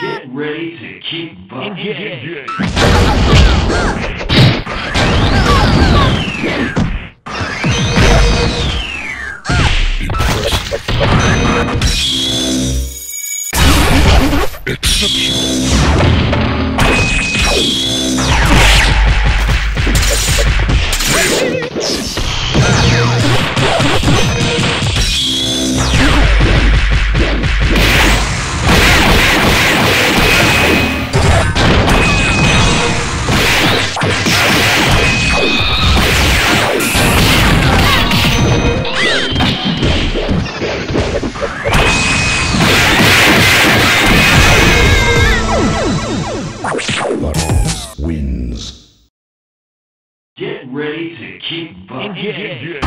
Get ready to keep. Buttons ready to keep bucking. Engage.